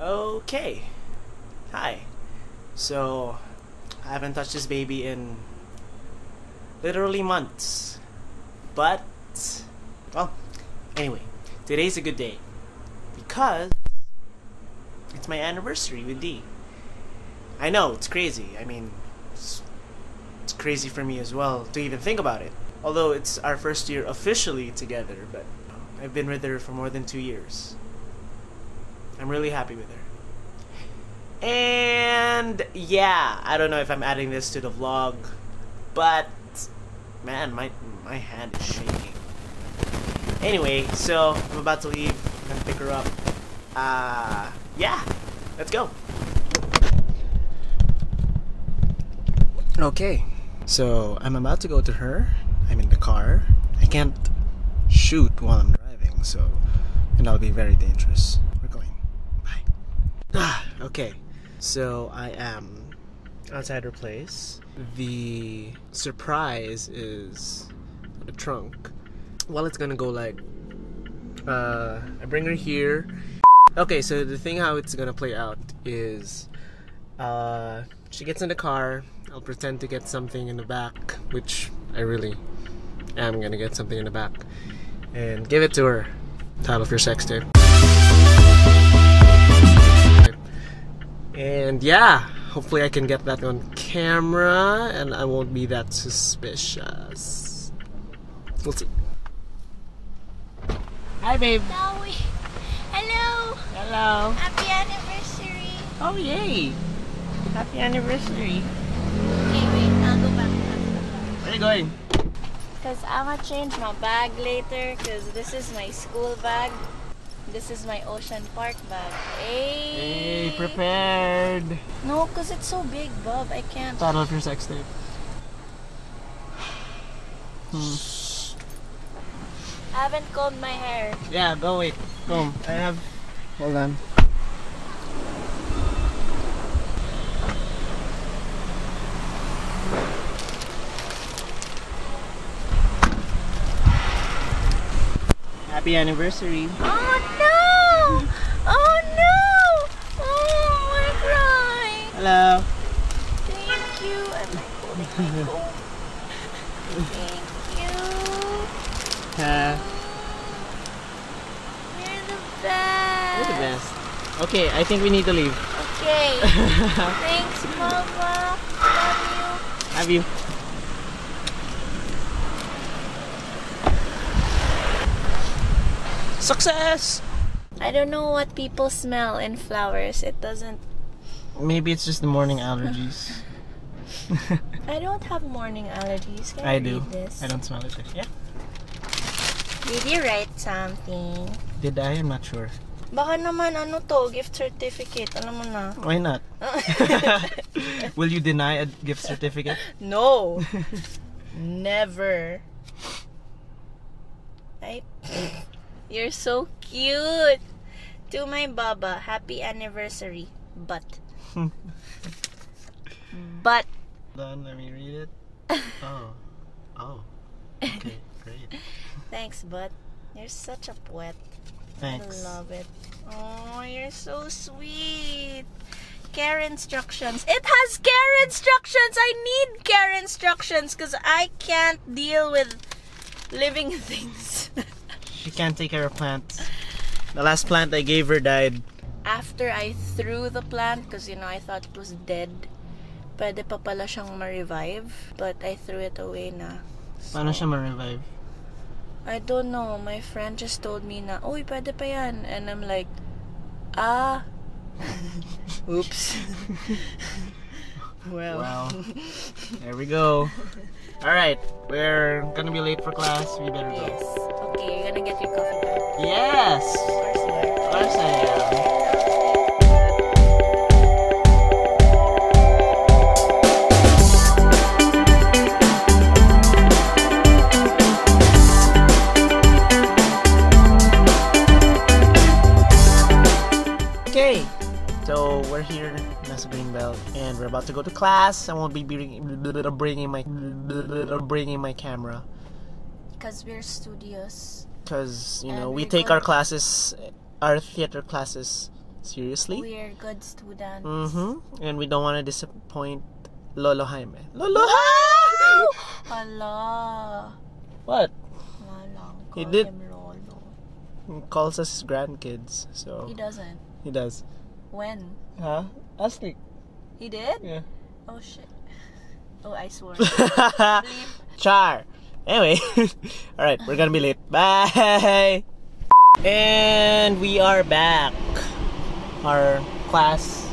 okay. Hi. So, I haven't touched this baby in literally months. But, well, anyway, today's a good day. Because it's my anniversary with Dee. I know, it's crazy. I mean, it's, it's crazy for me as well to even think about it. Although it's our first year officially together, but I've been with her for more than two years. I'm really happy with her. And yeah, I don't know if I'm adding this to the vlog, but man, my my hand is shaking. Anyway, so I'm about to leave. Gonna pick her up. Uh, yeah, let's go. Okay, so I'm about to go to her. I'm in the car. I can't shoot while I'm driving, so and that'll be very dangerous. We're going. Bye. Ah, okay, so I am outside her place. The surprise is the trunk. Well, it's gonna go like uh, I bring her here. Okay, so the thing how it's gonna play out is uh, she gets in the car. I'll pretend to get something in the back, which I really am gonna get something in the back, and give it to her. Title of your sex tape. And yeah, hopefully I can get that on camera and I won't be that suspicious. We'll see. Hi, babe. Zoe. Hello. Hello. Happy anniversary. Oh, yay. Happy anniversary. Okay, wait. I'll go back. Where are you going? Because I'm going to change my bag later because this is my school bag. This is my Ocean Park bag. Hey. Hey, prepared. No, because it's so big, Bob. I can't. Title of your sex tape. Hmm. I haven't combed my hair. Yeah, go wait. Come. I have. Hold on. Happy anniversary. Oh, no. Oh, no. Oh, I cry. Hello. Thank you. I'm holding my comb. Thank you. Uh, You're the best. you're the best. Okay, I think we need to leave. Okay. Thanks, Mama. Love Have you? Success! I don't know what people smell in flowers. It doesn't. Maybe it's just the morning allergies. I don't have morning allergies. Can I, I do. read this? I don't smell it. Yeah. Did you write something? Did I? I'm not sure. Baka naman ano to, gift certificate. Alam mo na. Why not? Will you deny a gift certificate? no. Never. I, you're so cute. To my baba, happy anniversary. But. but. Done. Let me read it. Oh. Oh. Okay. Great. Thanks, but. You're such a poet. Thanks. I love it. Oh, you're so sweet. Care instructions. It has care instructions. I need care instructions because I can't deal with living things. She can't take care of plants. The last plant I gave her died. After I threw the plant because, you know, I thought it was dead, pwede pa pala siyang ma-revive. But I threw it away na. Paano siya ma-revive? I don't know. My friend just told me na, uy, pwede pa yan. And I'm like, ah. Oops. well. Wow. There we go. Alright, we're gonna be late for class. We better go. Yes. Okay, you're gonna get your coffee back. Yes! Of course you are. Of course I am. Okay, so we're here, Nasa Greenbelt, and we're about to go to class. I won't be bringing, bringing my bringing my camera Because we're studious. because you know we we take our classes our theater classes seriously. We're good students. Mm-hmm. And we don't want to disappoint Lolo Jaime. Lolo Jaime! Hala. What? He did-. He calls us his grandkids, so He doesn't. he does. When? Huh? Astig. He did? Yeah. Oh shit. Oh, I swore. Char. Anyway, all right, we're gonna be late. Bye. And we are back. Our class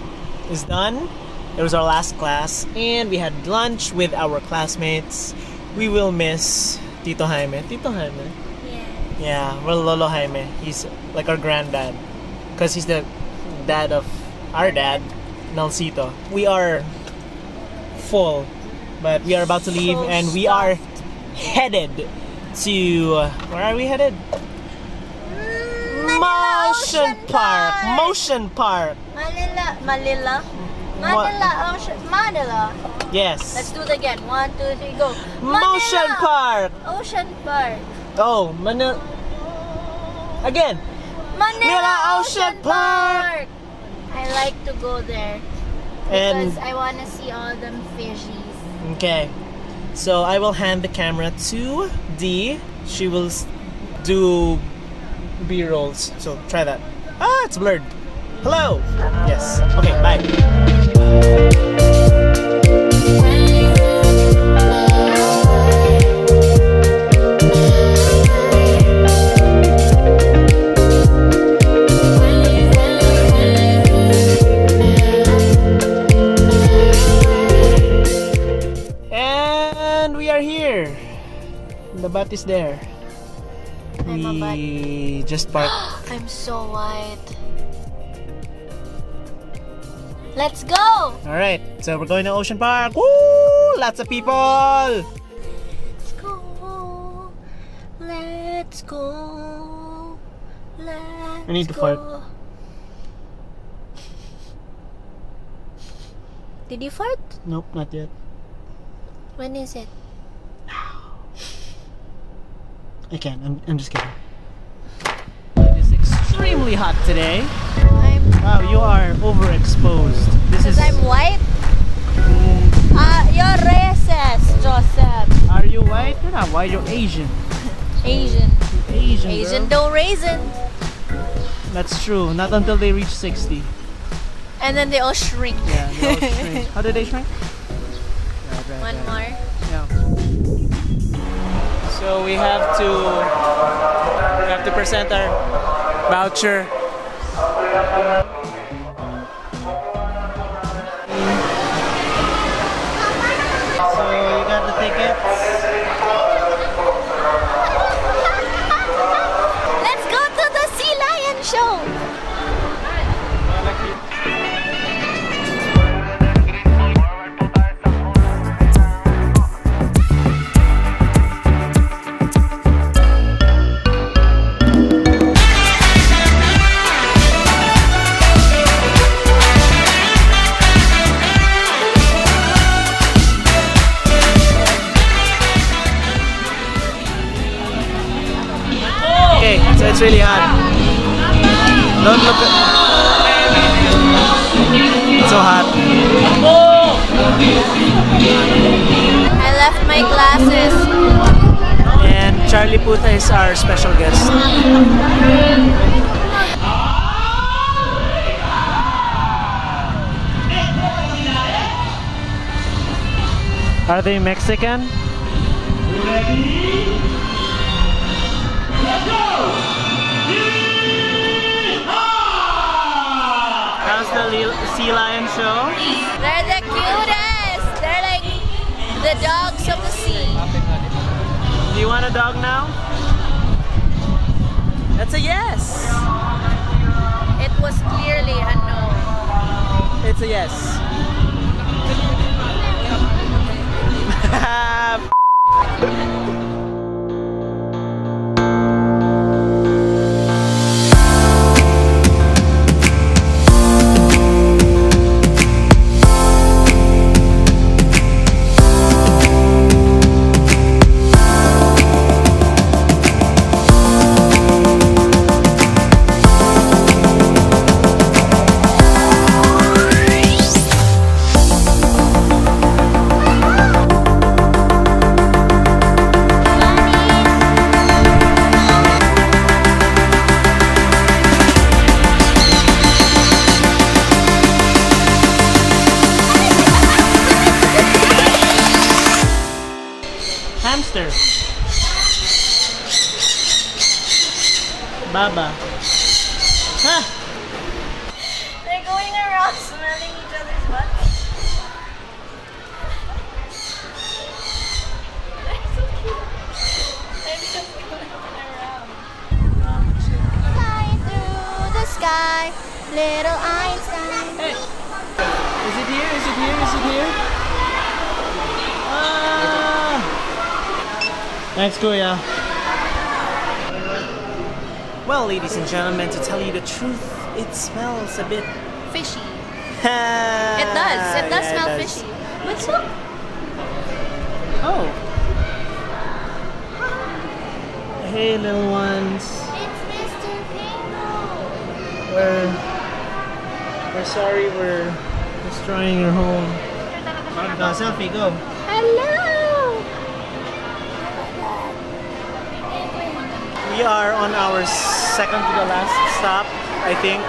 is done. It was our last class, and we had lunch with our classmates. We will miss Tito Jaime. Tito Jaime. yeah. Yeah, well, Lolo Jaime. He's like our granddad, cause he's the dad of our dad, Nalcito. We are full, but we are about to leave, So and we are headed to where are we headed? Motion Park. Motion Park. Manila. Manila. Manila. Ocean. Manila. Let's do it again. One, two, three, go. Motion Park. Ocean Park. Oh, Manila. Again. Manila, Manila Ocean Park. I like to go there And because I want to see all them fishies. Okay. So I will hand the camera to Dee. She will do B rolls. So try that. Ah, it's blurred. Hello. Yes. Okay. Bye. The is there. I'm a we just parked. I'm so white. Let's go! All right. So we're going to Ocean Park. Woo! Lots of people. Let's go. Let's go. Let's I need to go. fart. Did you fart? Nope, not yet. When is it? I can't. I'm, I'm just kidding. It is extremely hot today. I'm Wow, you are overexposed. This is. I'm white. Ah, you're racist, Joseph. Are you white? You're not white. You're Asian. Asian. Asian. Asian girl. don't raisin. That's true. Not until they reach 60. And then they all shrink. Yeah, they all shrink. How did they shrink? Right, right, One right. more. So we have to we have to present our voucher. It's really hard. Don't look at It's so hard. I left my glasses. And Charlie Puta is our special guest. Are they Mexican? How's sea lion show? They're the cutest. They're like the dogs of the sea. Do you want a dog now? That's a yes. It was clearly a no. It's a yes. sister. Baba. Ha! They're going around smelling each other's butts. They're so cute. They're just going around. Fly through the sky, little Einstein. Hey! Is it here? Is it here? Is it here? Ah! Thanks, Kuya. Well, ladies and gentlemen, to tell you the truth, it smells a bit. Fishy. it It does. It does smell fishy. What's up? Oh. Hey, little ones. It's Mr. Pingo. We're we're sorry we're destroying your home. Go, selfie, go. Hello. We are on our second to the last stop, I think.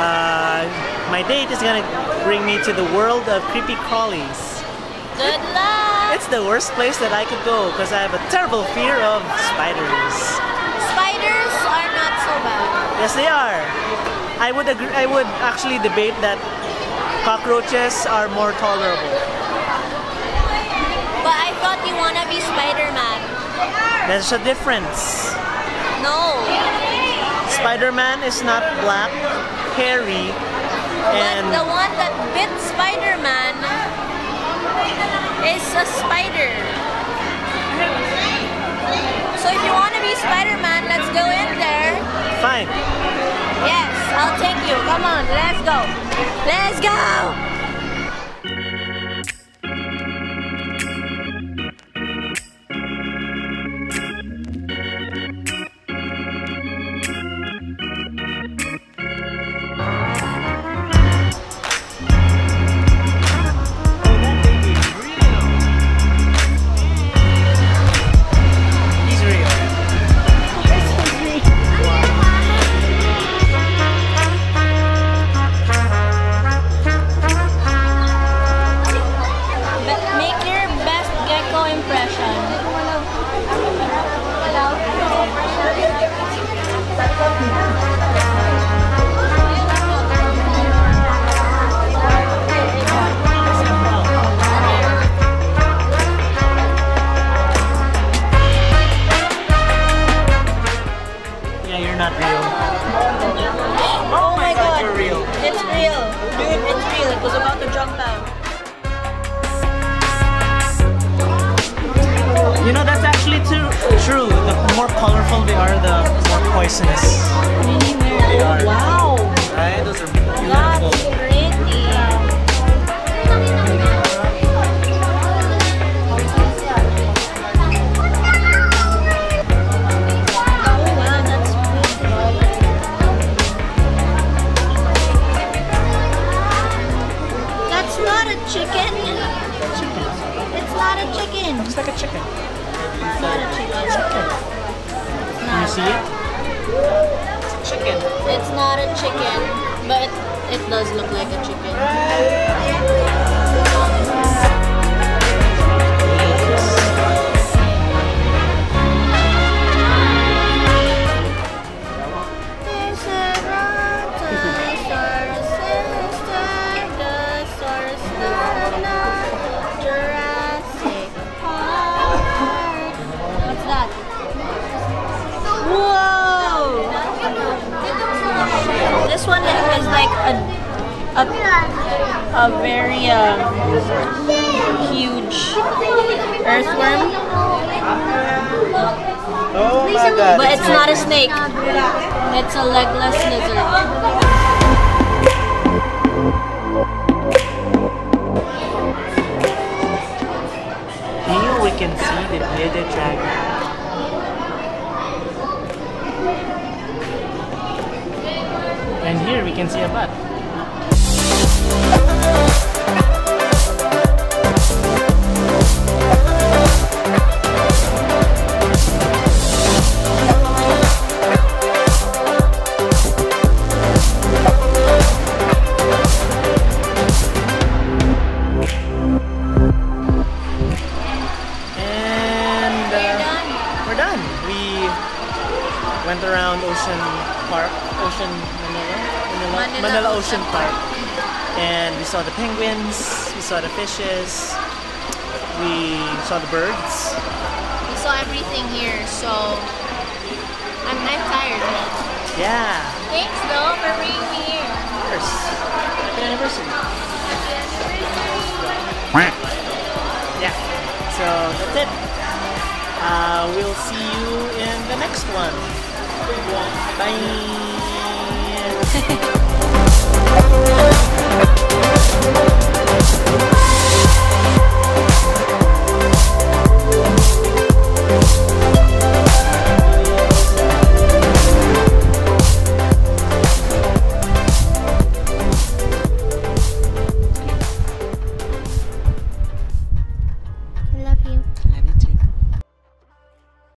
Uh, my date is gonna bring me to the world of creepy crawlies. Good luck! It's the worst place that I could go because I have a terrible fear of spiders. Spiders are not so bad. Yes, they are. I would agree. I would actually debate that cockroaches are more tolerable. But I thought you wanna be Spider-Man. There's a difference. No. Spider-Man is not black, hairy, But and the one that bit Spider-Man is a spider. So if you want to be Spider-Man, let's go in there. fine. Yes, I'll take you. Come on, let's go. Let's go. Know that's actually too true. The more colorful they are, the more poisonous they are. Wow. Right? Those are That's beautiful. pretty. That's That's not a chicken. It's not a chicken. It's like a chicken. It's not a chicken. Can you see it? It's a chicken. It's not a chicken, but it, it does look like a chicken. A very um, huge earthworm, Oh my god. but it's not a snake. It's a legless lizard. Here we can see the bearded dragon. And here we can see a butt. Ocean Park, Ocean Manila, Manila, Manila Manila Ocean Ocean Park, and we saw the penguins, we saw the fishes, we saw the birds. We saw everything here, so I'm, I'm tired, man. Yeah, Thanks, though, for bringing me here. of course. Happy anniversary. Yeah. So that's it. Uh, we'll see you in the next one. 拜拜。